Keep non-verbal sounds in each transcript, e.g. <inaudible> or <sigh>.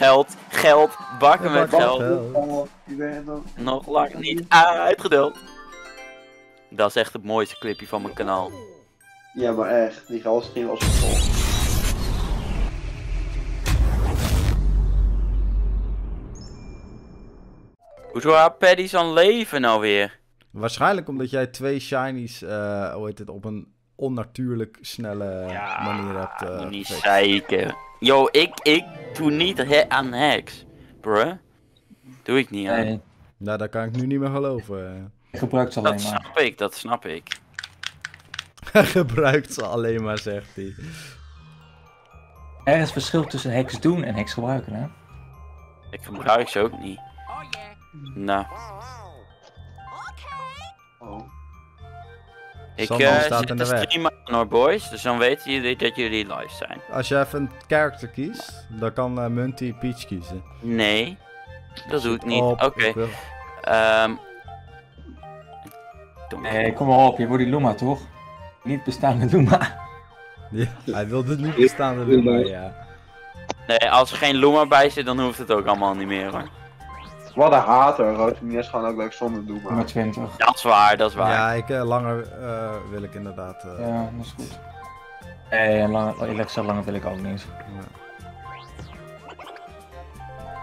Geld, geld, bakken met geld. Nog lang niet uitgedeeld. Dat is echt het mooiste clipje van mijn kanaal. Ja, maar echt. Die gas ging als vol. Hoezo had Paddy zijn leven nou weer? Waarschijnlijk omdat jij twee shinies, eh hoe heet het, op een onnatuurlijk snelle manier hebt eh, niet zeiken. Yo, ik, ik doe niet he aan hacks, bruh. Doe ik niet aan. Nee, Nou, dat kan ik nu niet meer geloven. je gebruikt ze alleen Dat maar. snap ik, dat snap ik. <laughs> Gebruikt ze alleen maar, zegt hij. Er is verschil tussen hacks doen en hacks gebruiken, hè? Ik gebruik ze ook niet. Nou, Oh. Ik Sander eh staat in de de weg. stream aan hoor boys, dus dan weten jullie dat jullie live zijn. Als je even een character kiest, dan kan eh, Munty Peach kiezen. Nee, dat doe ik niet. Oké, ehm... Nee, kom maar op, je wordt die Luma toch? Niet bestaande Luma. <laughs> Ja, hij wilde het niet bestaande maar ja. Nee, als er geen Luma bij zit, dan hoeft het ook allemaal niet meer hoor. Wat een hater. Roodmiers gaan ook leuk zonder doen, Nummer maar... 20. Dat is waar, dat is waar. Ja, ik, eh, langer eh, wil ik inderdaad. eh, Ja, dat is goed. Nee, en langer, eerlijk gezegd, langer wil ik ook niet.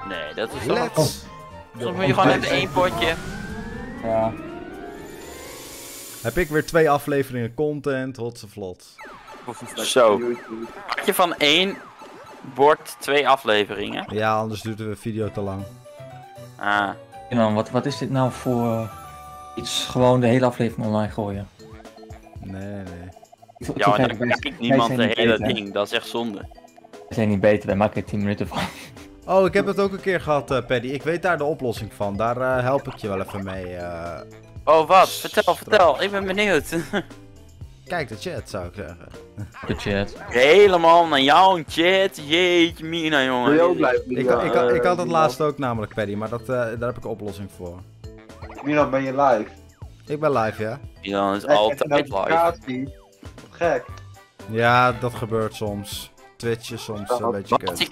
Nee, dat is toch... Let's. Soms moet je gewoon even één potje. Ja, Heb ik weer twee afleveringen content, hotse vlot. Zo. Had je van één bord twee afleveringen? Ja, anders duurt de video te lang. Ah, en dan, wat, wat is dit nou voor eh, iets gewoon de hele aflevering online gooien? Nee, nee. Ja, maar dan kijkt niemand de hele beter, ding. Dat is echt zonde. We zijn niet beter, wij maken er 10 minuten van. Oh, ik heb het ook een keer gehad, eh, Paddy. Ik weet daar de oplossing van. Daar eh, help ik je wel even mee. eh. Oh, wat? Vertel, vertel. Ik ben benieuwd. <laughs> Kijk de chat, zou ik zeggen. Budget. Helemaal naar jouw chat. Jeetje, Mina, Wil je ook jongen. blijven? Ik, ik, ik, ik had het laatst ook namelijk, Paddy, maar dat, eh, daar heb ik een oplossing voor. Milan, ben je live? Ik ben live, ja? Milan is altijd heb een live. gek. Ja, dat gebeurt soms. Twitch is soms een beetje kut.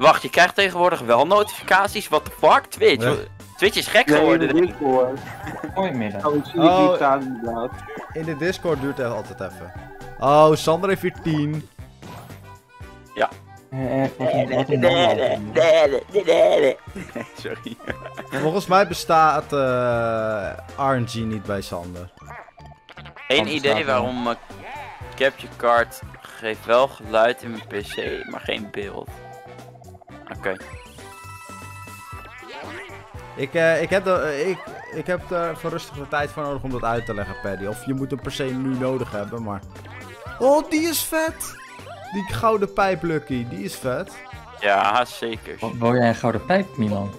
Wacht, je krijgt tegenwoordig wel notificaties? What the fuck? Twitch? Ja. Twitch is gek Nee, geworden. in de. Discord. Mooi midden. Oh, Oh. staan. In de Discord duurt het altijd even. Oh, Sander heeft hier 10. Eh, echt, wat een, wat een download. Sorry. Volgens mij bestaat eh, RNG niet bij Sander. Eén idee waarom mijn capture card geeft wel geluid in mijn pc, maar geen beeld. Oké. Ik, eh, ik, heb de, eh, ik, ik heb er voor rustig de tijd voor nodig om dat uit te leggen, Paddy. Of je moet hem per se nu nodig hebben, maar... Oh, die is vet! Die gouden pijp Lucky, die is vet. Ja, zeker. Wou jij een gouden pijp, Milan?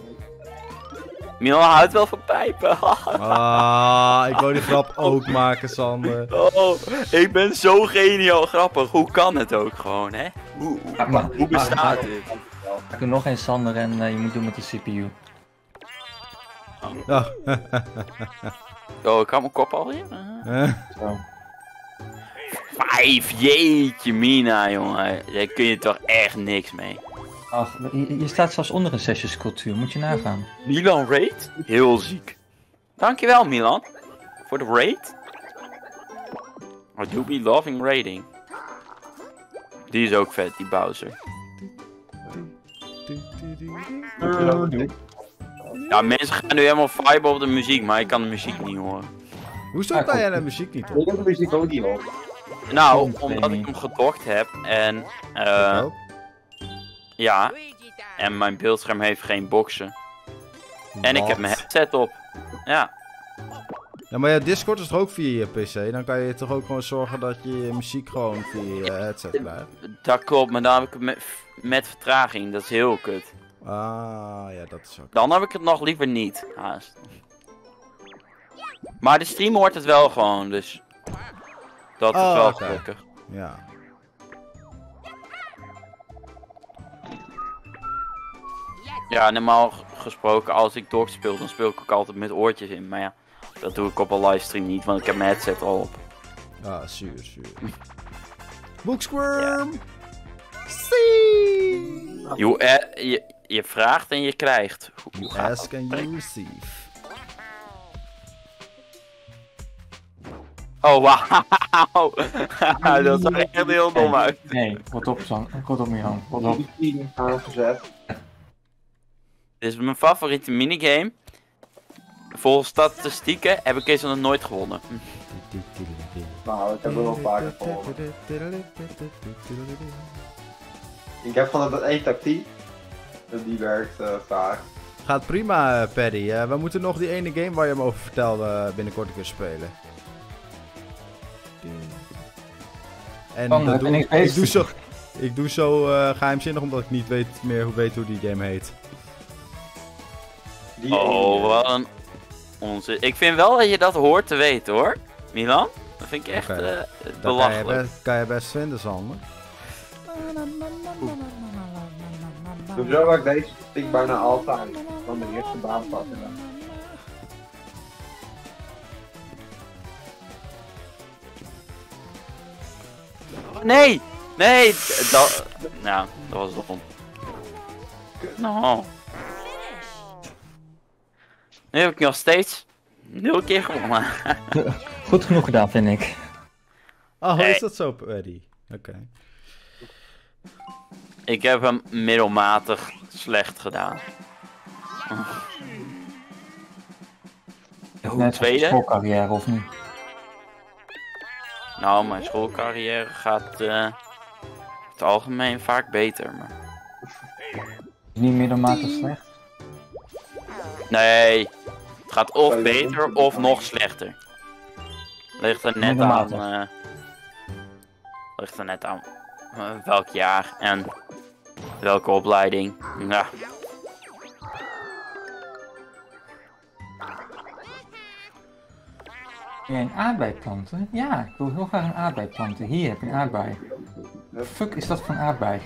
Milan houdt wel van pijpen. <laughs> Ah, ik wou die grap ook maken, Sander. oh, ik ben zo geniaal grappig. Hoe kan het ook gewoon, hè? Hoe, hoe, hoe bestaat dit? Ik doe nog een Sander en eh, je moet doen met de CPU. Oh, <laughs> Oh, ik had mijn kop al hier. eh, Zo. Vijf, jeetje mina, jongen. Daar kun je toch echt niks mee. Ach, je, je staat zelfs onder een sessiescultuur, moet je nagaan. Milan raid? Heel ziek. Dankjewel, Milan. Voor de raid. I do be loving raiding. Die is ook vet, die Bowser. Ja, mensen gaan nu helemaal vibe op de muziek, maar ik kan de muziek niet horen. Hoezo kan jij de muziek niet Ik op? heb de muziek ook niet op. Nou, ik omdat ik hem gedokt heb en... eh ja, en mijn beeldscherm heeft geen boxen. En ik heb mijn headset op. Ja, Ja, maar ja, Discord is toch ook via je PC? Dan kan je toch ook gewoon zorgen dat je je muziek gewoon via je headset krijgt? dat klopt, maar dan heb ik het met, met vertraging. Dat is heel kut. Ah, ja, dat is ook. Dan heb ik het nog liever niet, haast. Maar de stream hoort het wel gewoon, dus... Dat is Oh, wel gelukkig. Ja. Ja, normaal gesproken, als ik dog speel, dan speel ik ook altijd met oortjes in. Maar ja, dat doe ik op een livestream niet, want ik heb mijn headset al op. Ah, zuur, zuur. Boeksquirm! See! Eh, je, je vraagt en je krijgt. Hoe- You gaat ask dat? and you receive. Oh, wauw. dat zag er echt heel dom uit. Nee, rot op, San. Rot op, Milan. Rot op. Die team aangezet. Dit is mijn favoriete minigame. Volgens statistieken heb ik deze nog nooit gewonnen. Hm. Nou, ik heb er wel vaker gehoord. Ik heb gewoon dat één tactiek. En die werkt eh, vaak. Gaat prima, eh, Paddy. Eh, we moeten nog die ene game waar je me over vertelde binnenkort een keer spelen. En dat doe, ik, ik doe zo, ik doe zo eh, geheimzinnig omdat ik niet weet meer hoe, weet hoe die game heet. Die Oh, wat een onzin. Ik vind wel dat je dat hoort te weten hoor. Milan? Dat vind ik echt Oké. eh, Dat kan je, belachelijk. best, kan je best vinden, Sander. Waar ik deze tactiek bijna altijd van de eerste baan pakken. Nee! Nee! Dat, nou, dat was dom. Nou. Nu heb ik nog steeds nul keer gewonnen. <laughs> Goed genoeg gedaan, vind ik. Oh, is dat zo, Paddy? Oké. Ik heb hem middelmatig slecht gedaan. Net als tweede? schoolcarrière, of niet? Nou, mijn schoolcarrière gaat eh, het algemeen vaak beter. Maar... Niet middelmatig slecht. Nee, het gaat of beter of nog slechter. Ligt er net aan. Eh, ligt er net aan eh, welk jaar en welke opleiding. Ja, Wil jij een aardbei planten? Ja, ik wil heel graag een aardbei planten. Hier heb je een aardbei. Fuck is dat voor een aardbei?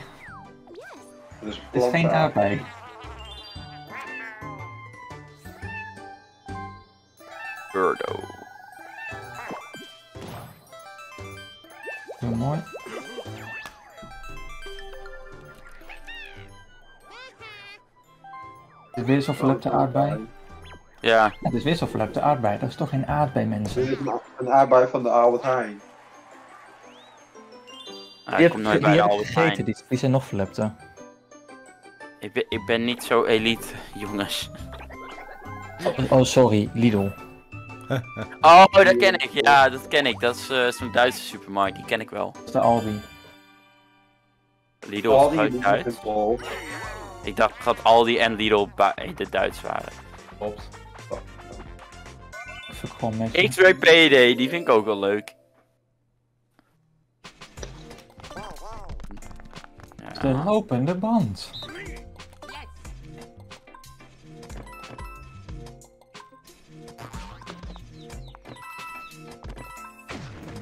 Het is geen aardbei. Birdo. Heel mooi. Het is weer zo'n verlepte aardbei. Ja, Ja, het is weer zo'n verlepte aardbei. Dat is toch geen aardbei, mensen? Dit is een- aardbei van de Albert Heijn. nou, Die ik heb kom ik nooit bij de Albert Heijn. die, die zijn nog verlepte. Ik ben, ik ben niet zo elite, <laughs> jongens. Oh, sorry, Lidl. <laughs> Oh, dat ken ik. Ja, dat ken ik. Dat is eh, zo'n Duitse supermarkt. Die ken ik wel. Dat is de Aldi. Lidl is Duits. Ik dacht dat Aldi en Lidl bij de Duits waren. Klopt. Dat vind ik gewoon netjes. X-Ray PD, die vind ik ook wel leuk. De lopende band.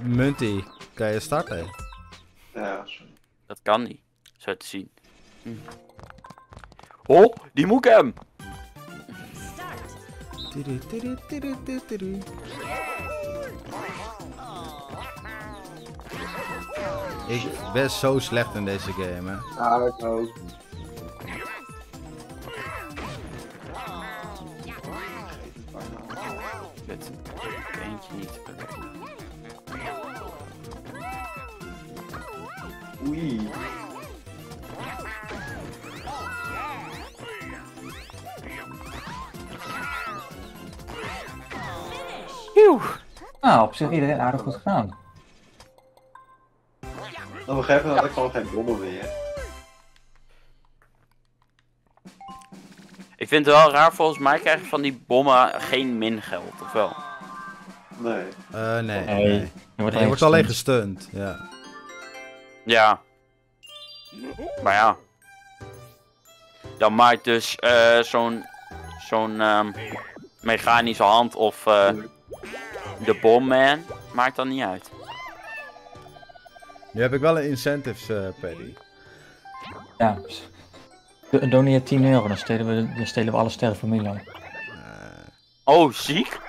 Munty, kan je starten? Ja. Dat kan niet. Zo te zien. Hm. Oh, die moet ik hem. Ik ben zo slecht in deze game, hè. Ah, ik ook. Kut. Eentje niet. Oei. Nou, op zich iedereen aardig goed gedaan. Een gegeven moment had ik gewoon geen bommen meer. Ik vind het wel raar, volgens mij krijgen van die bommen geen min geld, of wel? Nee. Eh, nee. Nee. nee. Je wordt, Je wordt alleen gestunt, ja. Ja. Maar ja. Dan maakt dus eh, zo'n zo'n ehm, mechanische hand of eh, de bomman maakt dan niet uit. Nu heb ik wel een incentives, eh Paddy. Ja. Doneer 10 euro, dan stelen we, dan stelen we alle sterren van Milan. Oh, ziek?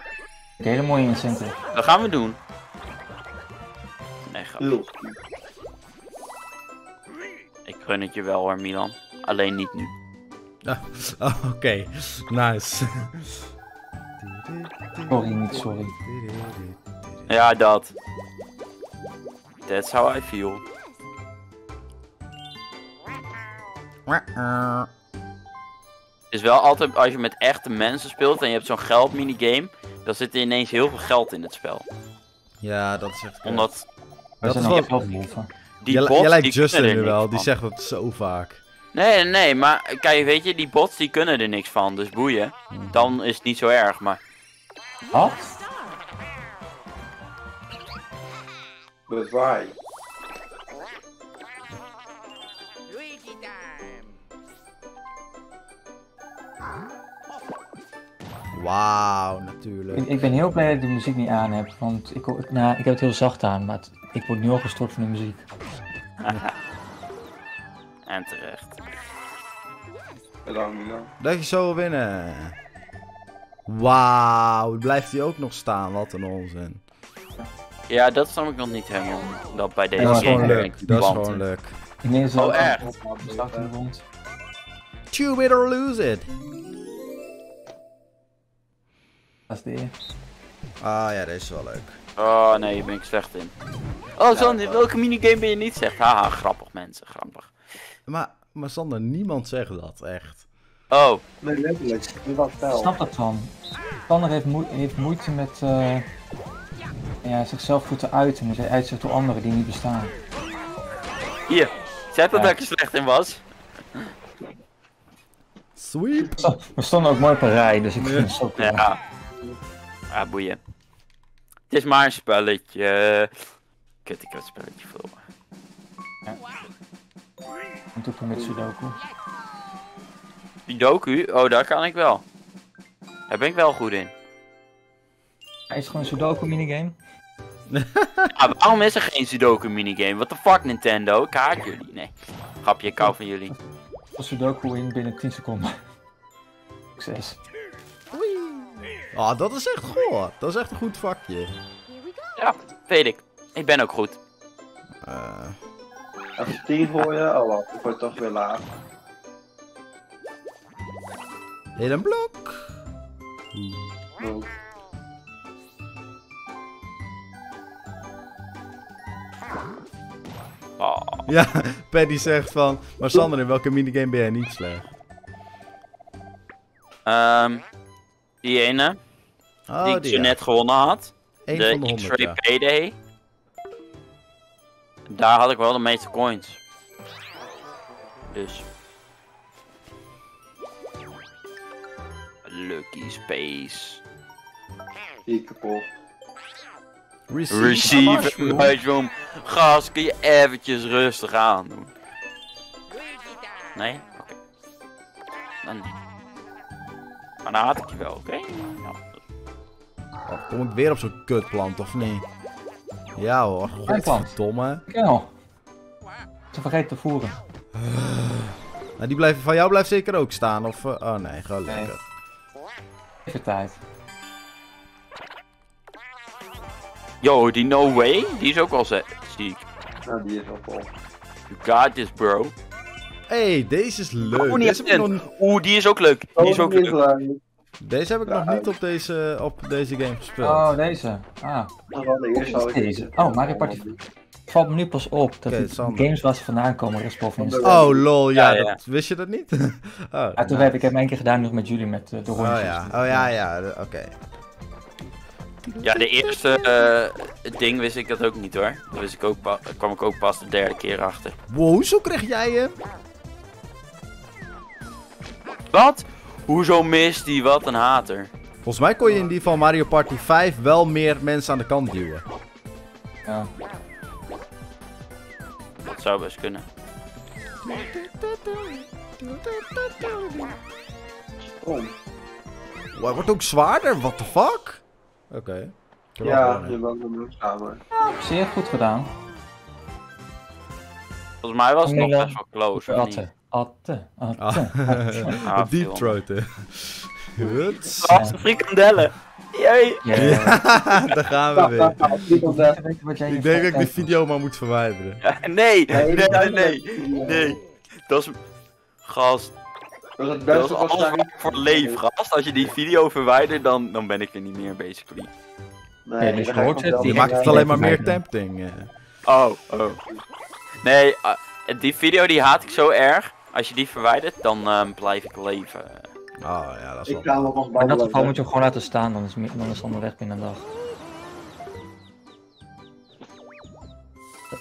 Een hele mooie incentive. Dat gaan we doen. Nee, grapje. Ik gun het je wel hoor, Milan. Alleen niet nu. Oh, <laughs> Oké, nice. Sorry, niet sorry. Ja, dat. That's how I feel. Het is wel altijd, als je met echte mensen speelt en je hebt zo'n geldminigame, dan zit er ineens heel veel geld in het spel. Ja, dat is echt... kut. Omdat We Dat zijn is wel- die bots, je lijkt die Justin kunnen er nu wel, die van. zegt dat zo vaak. Nee, nee, maar kijk, weet je, die bots die kunnen er niks van, dus boeien. Dan is het niet zo erg, maar... Wat? Bezwaai. Wauw, natuurlijk. Ik, ik ben heel blij dat ik de muziek niet aan heb, want ik, nou, ik heb het heel zacht aan, maar het- ik word nu al gestoord van de muziek. <laughs> En terecht. Bedankt Milan. Dat je zo winnen. Wauw, blijft hij ook nog staan? Wat een onzin. Ja, dat snap ik nog niet helemaal, dat bij deze dat is game gewoon werkt. leuk. Dat is gewoon leuk. Oh, echt? Start in de rond. Chew it or lose it. Dat is de eerste. Ah ja, deze is wel leuk. Oh nee, hier ben ik slecht in. Oh Sander, welke minigame ben je niet zegt? Haha, grappig mensen, grappig. Maar, maar Sander, niemand zegt dat, echt. Oh, Nee, letterlijk. Snap dat dan. Sander heeft, moe- heeft moeite met eh, ja, zichzelf goed te uiten. Hij uit zich door anderen die niet bestaan. hier. Zet dat Ja. dat ik er slecht in was. Sweep. We stonden ook mooi op een rij, dus ik vind het zo cool. Ja. Ja, boeien. Het is maar een spelletje. Kut, ik heb het spelletje verloren. En toen kwam met Sudoku. Sudoku? Oh, daar kan ik wel. Daar ben ik wel goed in. Hij is gewoon een Sudoku minigame. <laughs> Ah, waarom is er geen Sudoku minigame? What the fuck Nintendo? Ik haat jullie. Nee. Grapje, ik hou van jullie. Sudoku in binnen 10 seconden. <laughs> Succes. Ah, dat is echt goh. Dat is echt een goed vakje. Ja, weet ik. Ik ben ook goed. Eh, Even 10 gooien, oh wat, ik word toch weer laag. heel een blok. Oh. Oh. Ja, <laughs> Paddy zegt van... Maar Sander, in welke minigame ben jij niet slecht? Ehm, die ene, Oh, die ik zo ja. net gewonnen had. Eén de de X-Ray ja. Payday. Daar had ik wel de meeste coins. Dus. Lucky Space. Kapot. Receive. Receive mushroom. Gas, kun je eventjes rustig aan doen. Nee? Oké. Dan. Maar dan had ik je wel, oké? Ja. Oh, kom ik weer op zo'n kutplant, of niet? Ja hoor, godverdomme. Kill. Te vergeten te voeren. <sighs> Nou, die blijven, van jou blijft zeker ook staan, of... eh, oh nee, gelukkig. Nee. Even tijd. Yo, die No Way, die is ook wel ze- ziek. Nou, die is wel vol. You got this, bro. Hey, deze is leuk. Oh, deze, heb ik nog. Oeh, die is ook leuk. Die is ook Oh, leuk. deze heb ik nog niet op deze, op deze game gespeeld. Oh, deze. Ah. Nou, ik- deze? Oh, Mario Party. Het valt me nu pas op dat Sander. games waar ze vandaan komen respawnen. Oh lol, ja, Ja, ja. Dat, wist je dat niet? <laughs> oh, Ja, toen heb ik hem één keer gedaan nog met jullie met eh, de oh rondjes. ja, oh ja, ja, oké. Ja, de eerste eh, ding wist ik dat ook niet hoor. Daar wist ik ook kwam ik ook pas de derde keer achter. Wow, hoezo kreeg jij hem? Wat? Hoezo mist die? Wat een hater. Volgens mij kon je in die van Mario Party 5 wel meer mensen aan de kant duwen. Ja. Dat zou best kunnen. Kom. Wow, hij wordt ook zwaarder, what the fuck? Oké. Ik heb wel Ja, je bent nog samen. Zeer goed gedaan. Volgens mij was het nog best wel close. Atte. Atte. Atte. Ah, <laughs> Ah, deep throaten. Huts. Wat een frikandellen. Jee. Ja. <laughs> Daar gaan we weer. Ik denk dat ik die tijd- video maar moet verwijderen. Nee, nee, nee, Nee. Dat is... Gast. Dat is het Dat beste is wat alles ik voor leef, gast. Als je die video verwijdert, dan, dan ben ik er niet meer, basically. Nee, dus je Je maakt het alleen maar meer tempting. eh. Oh, oh. Nee, eh, die video die haat ik zo erg. Als je die verwijdert, dan ehm, blijf ik leven. Oh ja, dat is Ik wel... nog in dat geval moet je hem gewoon laten staan, dan is, dan is het onderweg binnen een dag.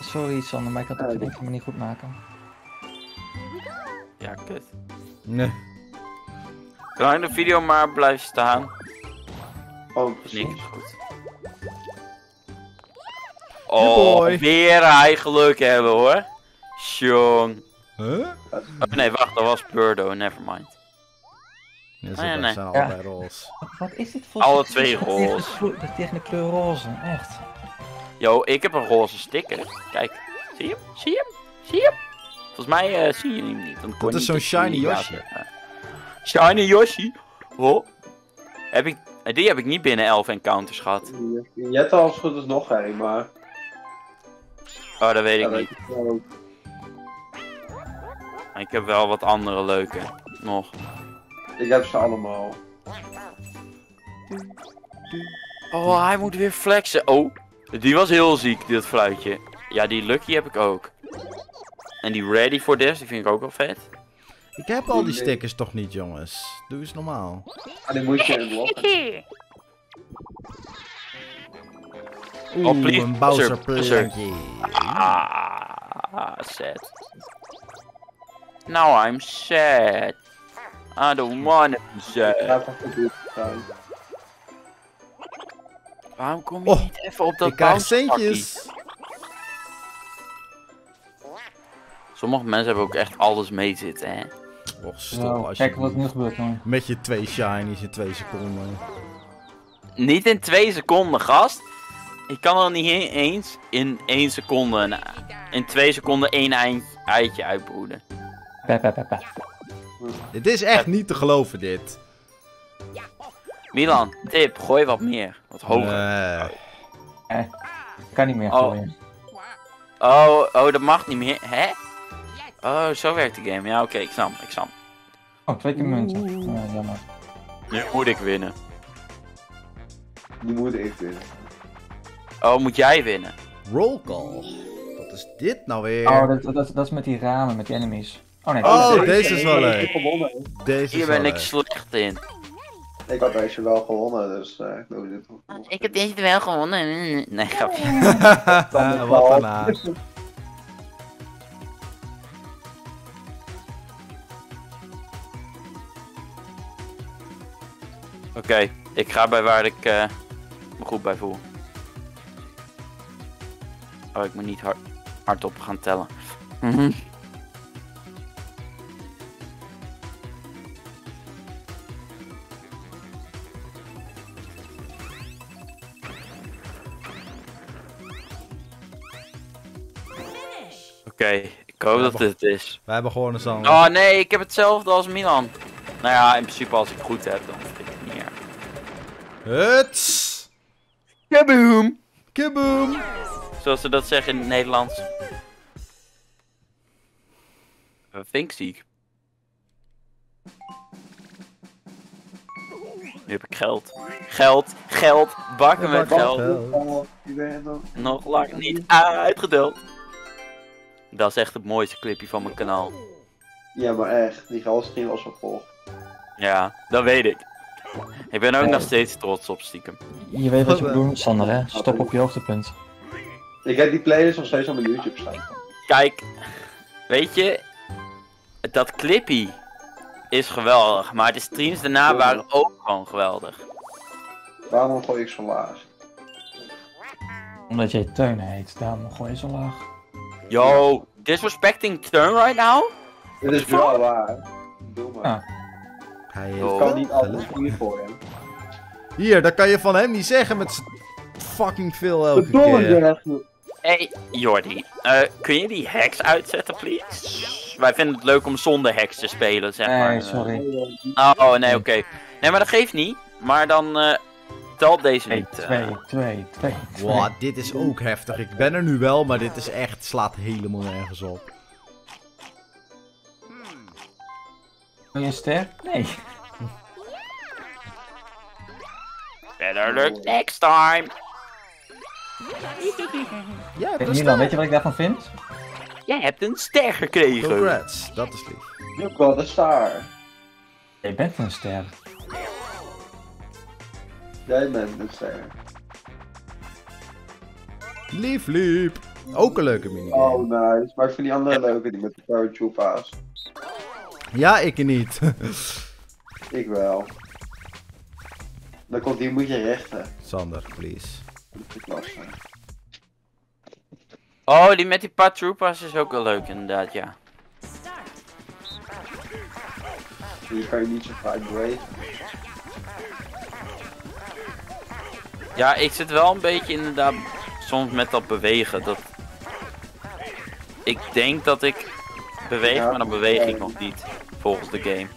Sorry Sander, maar ik had het denk ik me niet goed maken. Ja, kut. Nee. Zolang de video maar blijft staan, Oh, precies. niks goed. Oh, weer hij geluk hebben hoor. Jong. Huh? Oh, nee, wacht, dat was Burdo, nevermind. Ja, Nee, ze zijn nee. zijn Ja. allebei roze. Wat, is dit voor Alle dat is twee tegen de roze. is tegen de kleur roze, echt. Yo, ik heb een roze sticker. Kijk, zie je hem? Zie je hem? Zie je hem? Volgens mij eh, zie je hem niet. Kon Dat is zo'n shiny Yoshi. Shiny Yoshi? Oh. Heb ik, eh, die heb ik niet binnen 11 encounters gehad. Je hebt er als het goed is nog één, maar... Oh, dat weet Ja, ik weet niet. ik Ik heb wel wat andere leuke. Nog. Ik heb ze allemaal. Oh, hij moet weer flexen. Oh, die was heel ziek, dit fluitje. Ja, die Lucky heb ik ook. En die Ready for This, die vind ik ook wel vet. Ik heb al die stickers toch niet, jongens. Doe eens normaal. En die moet je. Oeh, Oh, please, een Bowser. Ah, sad. Now I'm sad. I don't wanna be sad. Waarom kom je Oh, niet even op dat Ik krijg centjes. Sommige mensen hebben ook echt alles mee zitten, hè. Och, Zo, als kijk wat er nu gebeurt, jongen. Met je twee shinies in twee seconden. Niet in twee seconden, gast. Ik kan er niet eens in één seconde, in twee seconden één eitje uitbroeden. Pep, pep, pep, pep. Dit is echt niet te geloven, dit. Milan, tip, gooi wat meer. Wat hoger. Nee. Kan niet meer Oh. gooien. Oh, oh, dat mag niet meer. Hè? Oh, zo werkt de game. Ja, oké, ik snap, ik snap. Oh, twee keer munten. Ja, jammer. Nu moet ik winnen. Die moet ik winnen. Oh, moet jij winnen? Roll call. Wat is dit nou weer? Oh, dat, dat, dat is met die ramen, met die enemies. Oh nee, Oh, deze is wel leuk. Deze Hier ben ik slecht in. Ik had deze wel gewonnen, dus eh, ik doe dit nog. Ik heb deze wel gewonnen. Nee, grapje. <laughs> Wat een. <laughs> Oké, ik ga bij waar ik eh, me goed bij voel. Oh, ik moet niet hard, hardop gaan tellen. Oké, ik hoop dat dit het is. Wij hebben gewoon een zang. Oh nee, ik heb hetzelfde als Milan. Nou ja, in principe als ik het goed heb, dan vind ik het niet erg. Huts! Kaboom! Kaboom! Zoals ze dat zeggen in het Nederlands. Wat vind ik ziek? Nu heb ik geld. Geld, geld, bakken met geld. geld. Nog lang niet uitgedeeld. Dat is echt het mooiste clipje van mijn kanaal. Ja, maar echt. Die gast ging als vervolg. Ja, dat weet ik. Ik ben ook nog steeds trots op stiekem. Je weet wat je moet doen, Sander, hè? Stop op je hoogtepunt. Ik heb die playlist nog steeds op mijn YouTube staan. Kijk, weet je, dat clippy is geweldig, maar de streams daarna waren ook gewoon geweldig. Waarom gooi ik zo laag? Omdat jij Teun heet, daarom gooi je zo laag. Yo, disrespecting turn right now? Dit is wel waar. Doe maar. Ah. Hij heeft Oh. kan niet geluk. hier voor hem. Hier, dat kan je van hem niet zeggen met fucking veel elke Verdomme keer. Hey, Jordi, eh, kun je die hacks uitzetten, please? Wij vinden het leuk om zonder hacks te spelen, zeg maar. Nee, sorry. Oh, oh, nee, oké. Nee, maar dat geeft niet. Maar dan eh telt deze 2, niet. eh. 2, 2, 2. Wow, dit is ook heftig. Ik ben er nu wel, maar dit is echt, slaat helemaal nergens op. Wil je een ster? Nee. Better luck next time. Ja, Milan, weet je wat ik daarvan vind? Jij hebt een ster gekregen. Congrats, dat is lief. You got a star. Je bent een ster. Jij bent een ster. Lief, lief. Ook een leuke minigame. Oh, nice. Maar ik vind die andere leuke, die met de paratroopa's. Ja, ik niet. <laughs> Ik wel. Dan komt die moet je rechten. Sander, please. Oh, die met die paar troopers is ook wel leuk inderdaad, ja. Die kan je niet zo vaak bewegen. Ja, ik zit wel een beetje inderdaad soms met dat bewegen. Dat... Ik denk dat ik beweeg, Ja. maar dan beweeg ik nog niet. Volgens de game.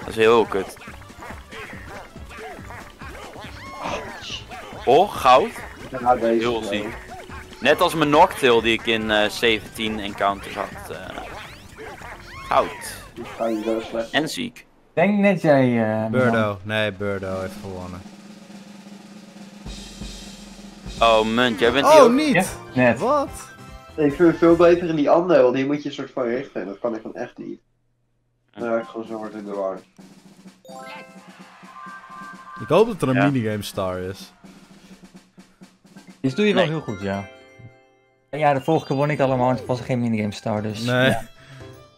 Dat is heel kut. Oh, goud. Ja, deze Heel wel. ziek. Net als mijn Noctil die ik in eh 17 encounters had. eh goud. En ziek. Denk net jij, eh Milan. Burdo. Nee, Burdo heeft gewonnen. Oh, munt, jij bent Oh, ook- niet! Ja, net. Wat? Ik vind het veel beter in die andere, want die moet je een soort van richten. En dat kan ik gewoon echt niet. Dan raak ik gewoon zo hard in de war. Ik hoop dat er een Ja. minigame star is. Dit doe je wel Nee. heel goed, ja. Ja, de vorige keer won ik allemaal en toen was er geen minigame star, dus... Nee. ja.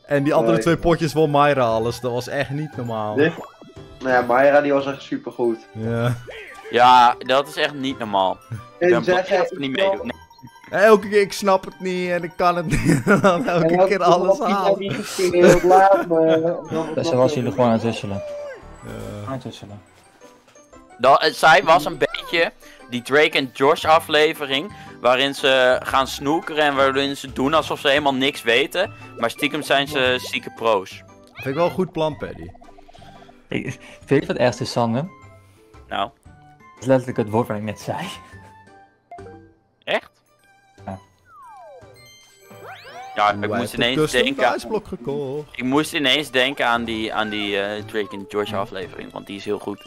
En die andere Nee. twee potjes won Myra alles. Dat was echt niet normaal. Dit? Nou ja, Mayra die was echt super goed. Ja. Ja, dat is echt niet normaal. Ik ben En zeg dat ze niet meedoen. Nee. Elke keer, ik snap het niet en ik kan het niet. <laughs> Elke keer alles. Dus dan was jullie gewoon aan het wisselen. Ja. Aan het wisselen. Dat, het- zij was een beetje die Drake en Josh aflevering. Waarin ze gaan snoekeren en waarin ze doen alsof ze helemaal niks weten. Maar stiekem zijn ze zieke pro's. Vind ik wel een goed plan, Paddy. Ik, weet je wat ergste is, Sander? Nou, Dat is letterlijk het woord wat ik net zei. Ja, ik moest ineens denken. ijsblok gekocht. Ik moest ineens denken aan die, aan die eh, Drake en Josh aflevering, want die is heel goed.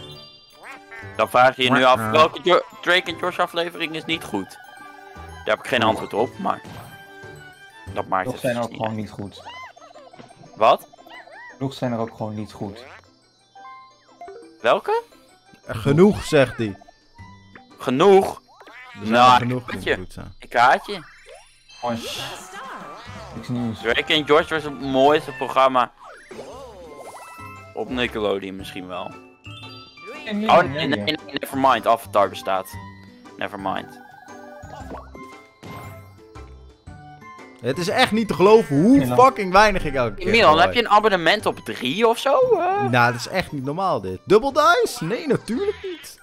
Dan vraag je je nu af, welke Jo- Drake en Josh aflevering is niet goed? Daar heb ik geen antwoord op, maar... Dat maakt Nog het zijn er dus ook niet gewoon uit. niet goed. Wat? Nog zijn er ook gewoon niet goed. Welke? Genoeg, zegt hij. Genoeg? Er Nou, er genoeg weet die je. Ik haat je. Gewoon... Niks nieuws. Drake en Josh was het mooiste programma. Op Nickelodeon misschien wel. Oh nee, nee, nee, nevermind. Avatar bestaat. Nevermind. Het is echt niet te geloven hoe Milan. fucking weinig ik elke keer Milan, heb je een abonnement op 3 of zo? eh? Nou, dat is echt niet normaal dit. Double dice? Nee, natuurlijk niet.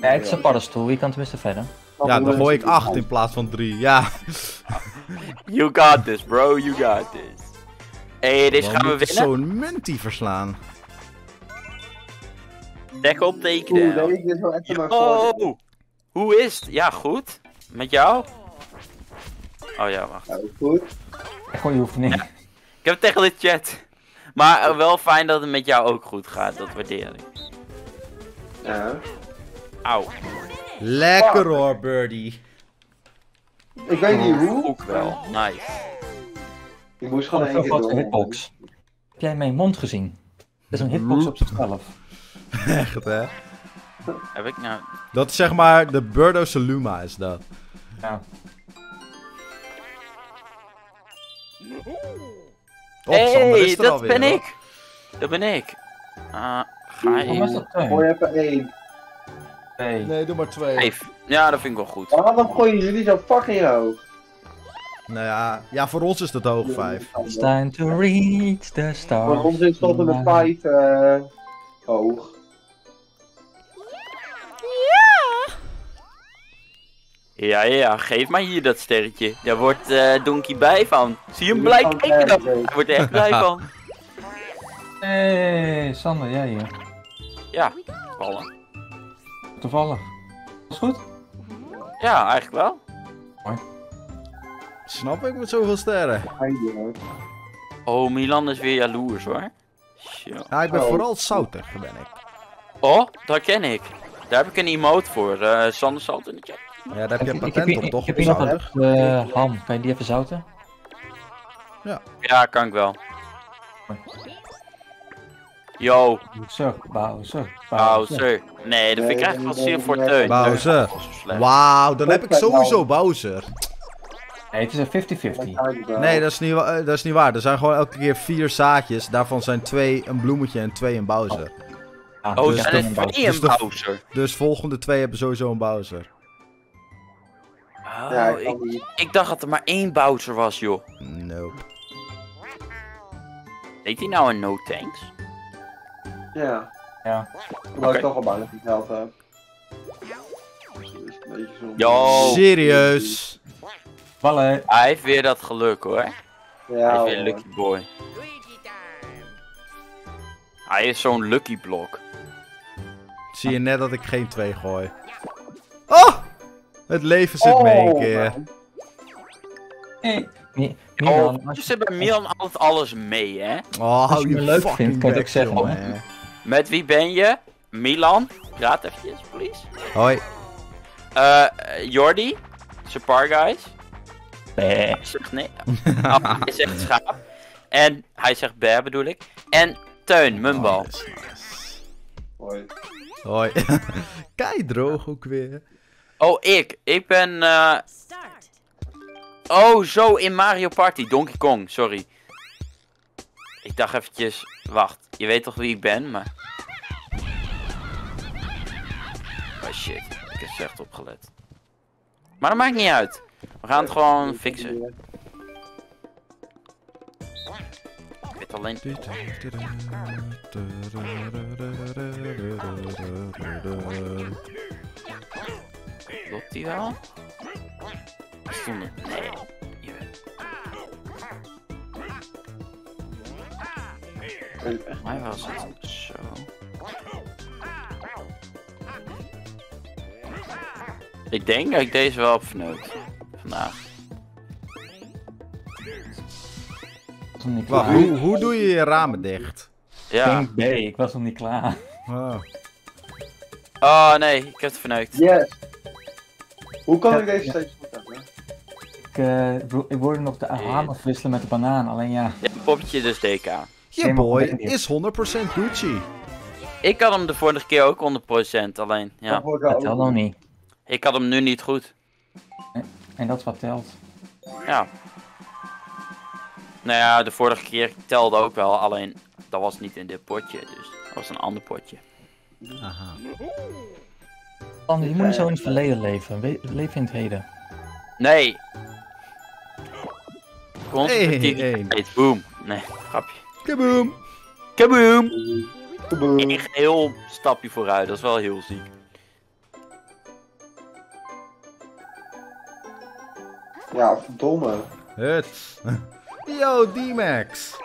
Ja, het is een paddenstoel, je kan tenminste verder. Ja, dan gooi ik 8 in plaats van 3. Ja. <laughs> You got this, bro. You got this. Hey, deze gaan we winnen. zo'n muntie verslaan. Dek op Oeh, tekenen. deze is wel echt maar. Oh, hoe is het? Ja, goed. Met jou? Oh ja, wacht. Nou, goed. Gewoon je oefening. Ik heb het tegen de chat. Maar eh, wel fijn dat het met jou ook goed gaat. Dat waardeer ik. Ja. Auw. Lekker hoor, birdie. Ik weet niet hoe. Ook wel. Nice. Ik moest Gewoon een één keer door. hitbox. Heb jij mijn mond gezien? Dat is een hitbox op zichzelf. <laughs> Echt, hè? Heb ik nou... Dat is zeg maar de Burdo Saluma is dat. Ja. Oh, hey, dat ben hoor. ik. Dat ben ik. Ah, ga je... Gooi even één. Nee. Nee, doe maar twee. Vijf. Ja, dat vind ik wel goed. Waarom gooien jullie zo fucking hoog? Nou ja, ja, voor ons is dat hoog, vijf. It's time to reach the stars. Voor ons is tot en met vijf eh hoog. Ja, ja, geef mij hier dat sterretje. Daar wordt eh Donkey bij van. Zie je hem blij kijken dan? Hij wordt er echt blij <laughs> van. Hey, Sander, jij hier. Ja, vallen. Toevallig. Is goed? Ja, eigenlijk wel. Snap ik met zoveel sterren. Oh, Milan is weer jaloers hoor. Ja, ik ben Oh. vooral zoutig, ben ik. Oh, dat ken ik. Daar heb ik een emote voor. eh Sander Salt in de chat. Ja, daar heb je een Ik- ik patent op, toch? Ik heb nog een eh, ham. Kan je die even zouten? Ja, kan ik wel. Yo, Bowser, Bowser, Bowser. Nee, dat vind ik echt wel zeer Teun. Bowser. Wauw, dan heb ik sowieso Bowser. Nee, het is een 50-50. Nee, dat is, niet, eh, dat is niet waar. Er zijn gewoon elke keer vier zaadjes. Daarvan zijn twee een bloemetje en twee een Bowser. Ah, Oh, Dus zijn de- er twee dus een de- Bowser? Dus volgende twee hebben sowieso een Bowser. Oh, Ja, ik ik, dacht dat er maar één Bowser was, joh. Nope. Deed hij nou een no thanks? Ja. Ja. Omdat Oké. ik toch al bijna geen geld heb. Dus een beetje zo. Yo. Serieus? Ballen. Hij heeft weer dat geluk, hoor. Ja, Hij is weer lucky boy. Hij is zo'n lucky block. Zie je net dat ik geen twee gooi. Oh! Het leven zit mee een keer. man. Hey. Mi- Oh, Milan, je als je, zit bij Milan altijd alles mee, hè? Oh, Als hou je je me leuk vindt, kan ook zeggen, hoor. Met wie ben je? Milan? Praat eventjes, please. Hoi. Eh, eh, Jordi? Suppar guys? Nee. Hij zegt nee. Oh, hij zegt schaap. En hij zegt bear bedoel ik. En Teun, Mumbal. Oh. Hoi. Hoi. <laughs> Kei droog ook weer. Oh, ik. Ik ben... eh, Oh, zo in Mario Party. Donkey Kong, sorry. Ik dacht eventjes... Wacht, je weet toch wie ik ben, maar... Oh shit, ik heb slecht opgelet. Maar dat maakt niet uit. We gaan het gewoon fixen. Ik weet alleen... Klopt die wel? Stond het? Nee. Ik echt. Mij was het zo. Ik denk dat ik deze wel heb verneukt. Vandaag. was nog niet Wacht, klaar. hoe, hoe doe je je ramen dicht? Ja. Denk B, ik was nog niet klaar. Oh. Oh nee, ik heb het verneukt. Yes! Hoe kan Ja, ik deze ja. steeds goed hebben? Ik, wil- ik wilde nog de hamer verwisselen met de banaan, alleen ja. Ja, poppetje dus DK. Je boy is 100% Gucci. Ik had hem de vorige keer ook 100% alleen. Ja. Dat telt nog niet. Ik had hem nu niet goed. En dat is wat telt. Ja. Nou ja, de vorige keer telde ook wel, alleen dat was niet in dit potje, dus dat was een ander potje. Aha. Sander, je moet niet zo in het verleden leven. We- Leef in het heden. Nee. Constructiviteit. Hey, Boom. Nee, grapje. Kaboom! Kaboom! Kaboom. Echt heel stapje vooruit, dat is wel heel ziek. Ja, verdomme. Het. <laughs> Yo, D-Max.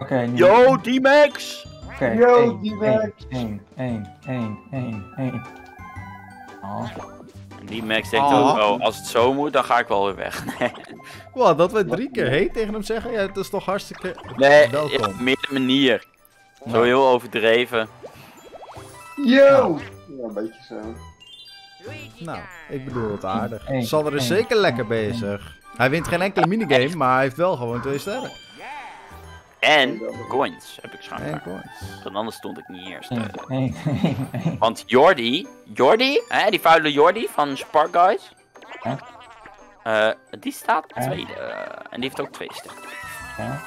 Oké, nu. Yo, D-Max! Oké, Yo, werkt. één, één, één, één, één. Oh, En D-Max denkt Oh. ook wel, als het zo moet, dan ga ik wel weer weg. <laughs> Wat, dat we drie keer heet tegen hem zeggen? Ja, het is toch hartstikke... nee Welkom. ja, meer manier. Zo heel overdreven. Yo! Ja, een beetje zo. Nou, ik bedoel het aardig. Sander is zeker lekker bezig. Hij wint geen enkele minigame, maar hij heeft wel gewoon twee sterren. En coins heb ik En schijnbaar. coins. Want anders stond ik niet eerst. Want Jordi, Jordi, hè, die vuile Jordi van Spark Guys. Eh, die staat tweede. en die heeft ook twee sterren. Ja.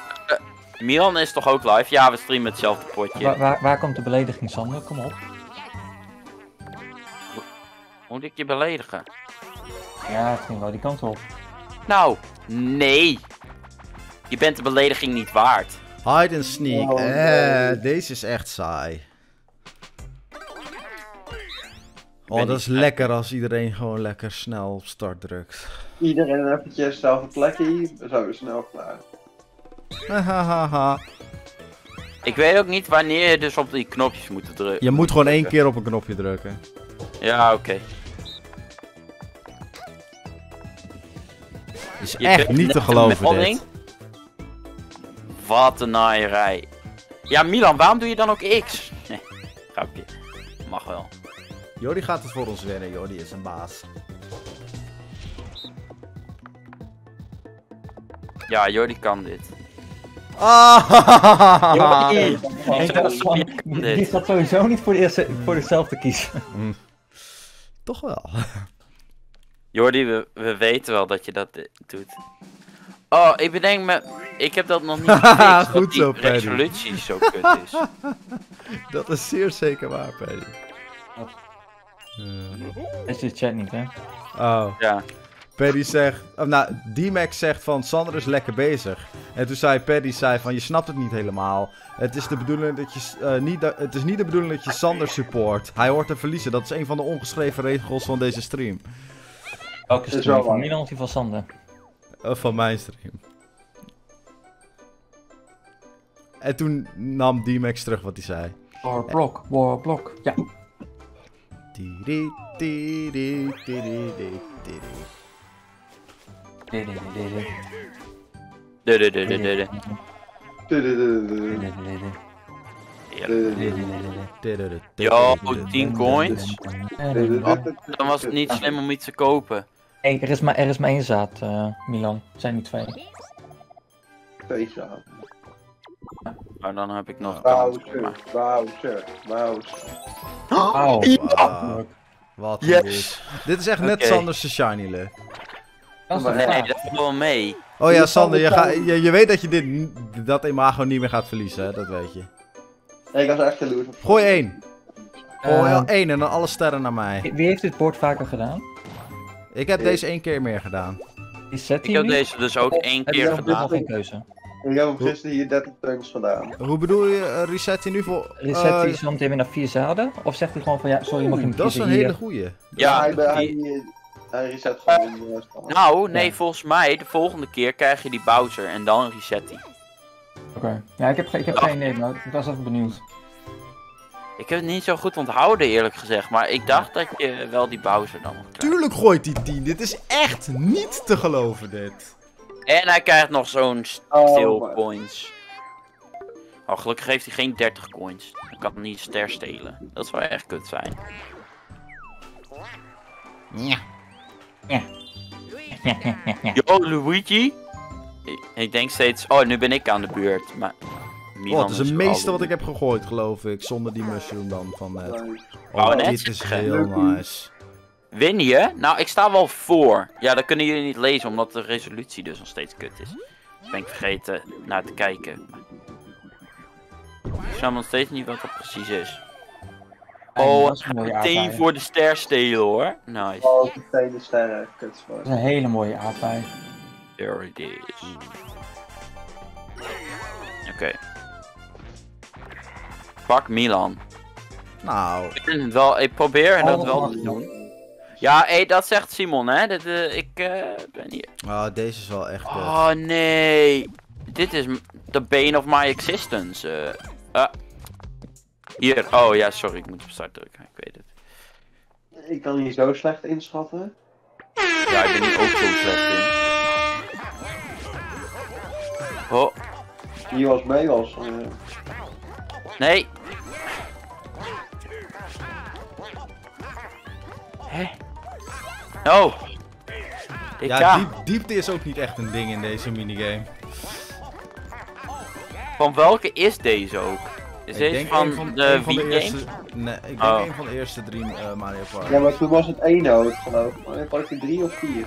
Milan is toch ook live? Ja, we streamen hetzelfde potje. Waar, waar, waar komt de belediging, Sander? Kom op. Moet ik je beledigen? Ja, het ging wel die kant op. Nou, nee. Je bent de belediging niet waard. Hide and sneak. Oh, eh, deze is echt saai. Oh, ben dat is lekker als iedereen gewoon lekker snel op start drukt. Iedereen eventjes zelf een plekje, zo snel klaar. Hahaha. Ik weet ook niet wanneer je dus op die knopjes moet drukken. Je moet gewoon één keer op een knopje drukken. Ja, oké. Is Je echt niet te geloven dit. Wat een naaierij. Ja, Milan, waarom doe je dan ook X? Nee, <laughs> grapje. Mag wel. Jordi gaat het voor ons winnen. Jordi is een baas. Ja, Jordi kan dit. Ah! <laughs> Jordi! Die, gaat sowieso niet voor, de eerste, voor dezelfde kiezen. Toch wel. Jordi, we, we weten wel dat je dat doet. Oh, ik bedenk me... Ik heb dat nog niet <laughs> gefixt, Goed zo, Paddy. resolutie zo kut is. <laughs> Dat is zeer zeker waar, Paddy. Is de chat niet, hè? oh. Ja. Paddy zegt, of nou, D-Max zegt van Sander is lekker bezig. En toen zei Paddy zei van je snapt het niet helemaal. Het is de bedoeling dat je eh, niet, dat- het is niet de bedoeling dat je Sander support. Hij hoort te verliezen. Dat is een van de ongeschreven regels van deze stream. Welke stream? Van. Milan of die van Sander? Eh, van mijn stream. En toen nam D-Max terug wat hij zei. Warblock, Warblock. Ja. Tiri, tiri, Ja. Tudududu. nee, nee, nee, nee. Tiri, tiri, Yo, tiri, 10 coins. Dan was het niet slim om iets te kopen. Hey, er is maar, er is maar één zaad, eh, Milan. Het zijn niet twee. Twee zaken. Maar dan heb ik nog kans. Wauzer, Maar- wauzer, wauzer. Auw. Wauw. Wat Yes! Dit is echt net. Sanders shiny is toch Nee, dat valt wel mee. Oh ja, Sander, je, ga, je, je weet dat je dit, dat imago niet meer gaat verliezen, hè? dat weet je. Nee, ik was echt jaloers. Gooi één. Gooi Eh, al één en dan alle sterren naar mij. Wie heeft dit bord vaker gedaan? Ik heb deze één keer meer gedaan. Is Zet Ik heb deze dus ook één Heb je keer nog gedaan. geen keuze? Ik heb hem gisteren hier 30 turns gedaan. Hoe bedoel je, eh, reset hij nu voor... Reset eh, hij zometeen weer naar vier zaden? Of zegt hij gewoon van ja, sorry, je mag je oeh, niet Dat is een hier? hele goeie. Ja, hij, hij, die- hij, hij reset gewoon de rest van. Nou, nee, Ja. volgens mij, de volgende keer krijg je die Bowser en dan reset die. Oké. Ja, ik heb, ik heb geen idee, maar ik was even benieuwd. Ik heb het niet zo goed onthouden, eerlijk gezegd. Maar ik dacht dat je wel die Bowser dan nog krijgt. Tuurlijk gooit hij 10. Dit is echt niet te geloven, dit. En hij krijgt nog zo'n Oh, stil maar- coins. Oh, gelukkig heeft hij geen 30 coins. Dan kan hij niet ster stelen. Dat zou echt kut zijn. Ja. Ja. Ja, ja, ja, ja. Yo, Luigi. Ik, ik denk steeds, oh, nu ben ik aan de beurt. Maar Oh, het is het meeste wat ik heb gegooid, geloof ik. Zonder die mushroom dan van net. Oh, Oh, net dit is heel nice. Win je? Nou, ik sta wel voor. Ja, dat kunnen jullie niet lezen, omdat de resolutie dus nog steeds kut is. Dus ben ik vergeten naar te kijken. Ik snap nog steeds niet wat dat precies is. Oh, dat is een mooie meteen voor de ster stelen hoor. Nice. Oh, meteen de sterren. Kut voor. Dat is een hele mooie aardbei. There it is. Oké. Pak Milan. Nou, Ik, wel, ik probeer dat Oh, wel wacht, te doen. Ja, hey, dat zegt Simon, hè? Dat, eh, ik eh, ben hier. ah, deze is wel echt... Oh nee. Dit is the bane of my existence. eh. Ah. Hier. Oh ja, sorry. Ik moet op start drukken. Ik weet het. Ik kan hier zo slecht inschatten. Ja, ik ben hier ook zo slecht in. Oh, Hier was mee was. eh, nee. Hé? Oh. Ik ja, diep- diepte is ook niet echt een ding in deze minigame. Van welke is deze ook? Is Ik deze denk van, een de Wii de eerste, Nee, ik denk Oh. een van de eerste drie eh, Mario Party. Ja, maar toen was het één noot geloof ik. Pak je drie of vier. Ik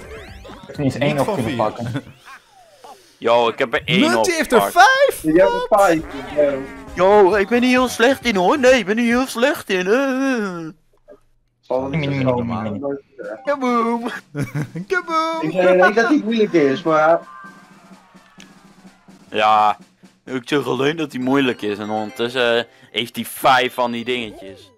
heb niet eens één Niet op van kunnen vier. pakken. <laughs> Yo, ik heb er één op. Nutty heeft er gepakt. vijf! Je hebt er vijf. yo. Yo, ik ben hier heel slecht in hoor. Nee, ik ben hier heel slecht in. eh. Kaboom. <laughs> Kaboom! Ik zeg niet dat hij moeilijk is, maar Ja, ik zeg alleen dat hij moeilijk is. En ondertussen heeft hij vijf van die dingetjes.